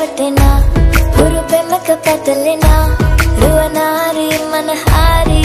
விட்டேனா? ஒரு பெண்ணுக்கு பத்தலைனா ருவனாரி மனஹாரி